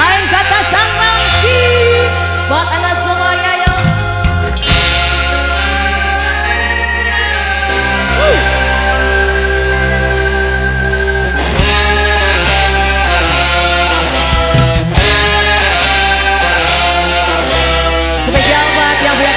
Main kata sang rangki Buat anda semuanya yo? Spesial buat yang punya